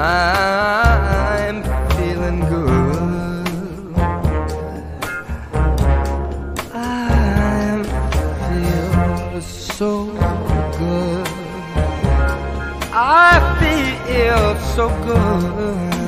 I'm feeling good. I feel so good. I feel so good.